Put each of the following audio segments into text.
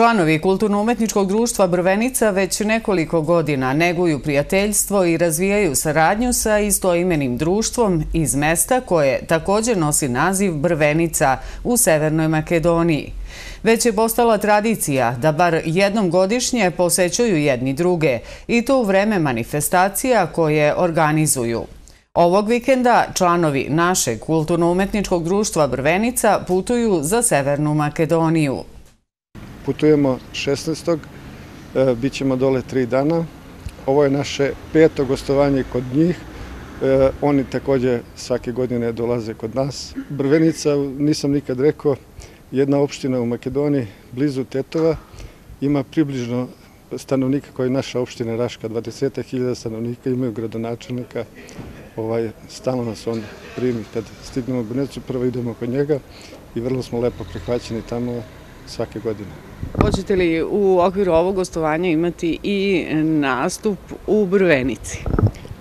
Članovi Kulturno-umetničkog društva Brvenica već nekoliko godina neguju prijateljstvo i razvijaju saradnju sa istoimenim društvom iz mesta koje također nosi naziv Brvenica u Severnoj Makedoniji. Već je postala tradicija da bar jednom godišnje posećuju jedni druge i to u vreme manifestacija koje organizuju. Ovog vikenda članovi našeg Kulturno-umetničkog društva Brvenica putuju za Severnu Makedoniju putujemo 16. E, Bićemo dole tri dana. Ovo je naše peto gostovanje kod njih. E, oni također svake godine dolaze kod nas. Brvenica, nisam nikad rekao, jedna opština u Makedoniji, blizu Tetova, ima približno stanovnika koji je naša opština Raška, 20.000 stanovnika, imaju gradonačelnika, ovaj, stalno nas on primi kad stignemo u Brvenicu, prvo idemo kod njega i vrlo smo lepo prihvaćeni tamo, svake godine. Hoćete li u okviru ovog gostovanja imati i nastup u Brvenici?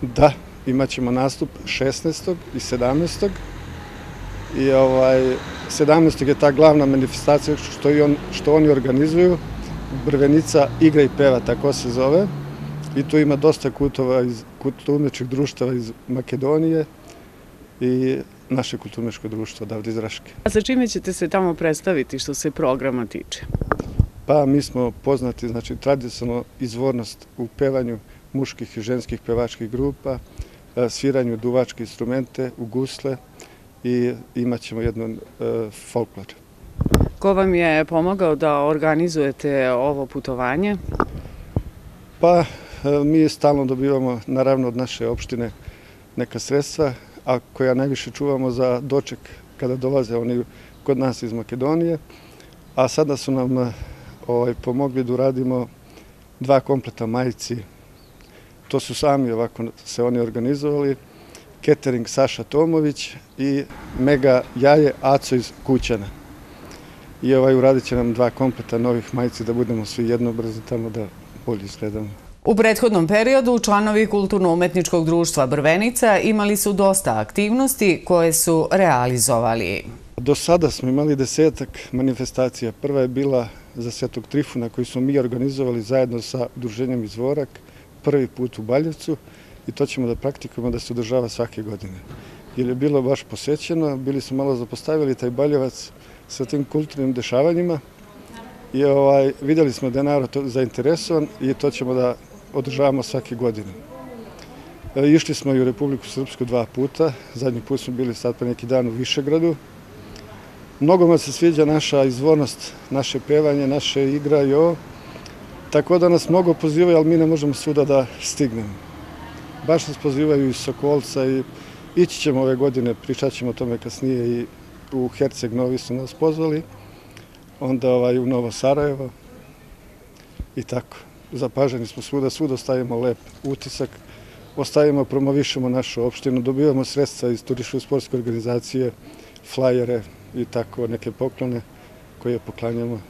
Da, imat ćemo nastup 16. i 17. I ovaj, 17. je ta glavna manifestacija što, on, što oni organizuju. Brvenica igra i peva, tako se zove. I tu ima dosta kutova iz kulturničkih društava iz Makedonije i naše kulturneško društvo odavde iz Raške. A sa čime ćete se tamo predstaviti što se programa tiče? Pa mi smo poznati, znači tradicionalno izvornost u pevanju muških i ženskih pevačkih grupa, e, sviranju duvačke instrumente u gusle i imat ćemo jednu e, folklor. Ko vam je pomogao da organizujete ovo putovanje? Pa e, mi stalno dobivamo, naravno od naše opštine, neka sredstva a koja najviše čuvamo za doček kada dolaze oni kod nas iz Makedonije. A sada su nam eh, ovaj, pomogli da uradimo dva kompleta majici. To su sami ovako se oni organizovali. Catering Saša Tomović i Mega Jaje Aco iz Kućana. I ovaj uradit će nam dva kompleta novih majici da budemo svi jednobrzi tamo da bolje izgledamo. U prethodnom periodu članovi Kulturno-umetničkog društva Brvenica imali su dosta aktivnosti koje su realizovali. Do sada smo imali desetak manifestacija. Prva je bila za Svetog Trifuna koji smo mi organizovali zajedno sa Udruženjem Izvorak prvi put u Baljevcu i to ćemo da praktikujemo da se održava svake godine. Jer je bilo baš posećeno, bili smo malo zapostavili taj Baljevac sa tim kulturnim dešavanjima i ovaj, vidjeli smo da je narod zainteresovan i to ćemo da održavamo svake godine. E, išli smo i u Republiku Srpsku dva puta, zadnji put smo bili sad pa neki dan u Višegradu. Mnogoma se sviđa naša izvornost, naše pevanje, naše igra i ovo. Tako da nas mnogo pozivaju, ali mi ne možemo svuda da stignemo. Baš nas pozivaju iz Sokolca i ići ćemo ove godine, pričat ćemo o tome kasnije i u Herceg Novi su nas pozvali, onda ovaj, u Novo Sarajevo i tako zapaženi smo svuda, svuda ostavimo lep utisak, ostavimo, promovišemo našu opštinu, dobivamo sredstva iz turističke sportske organizacije, flajere i tako neke poklone koje poklanjamo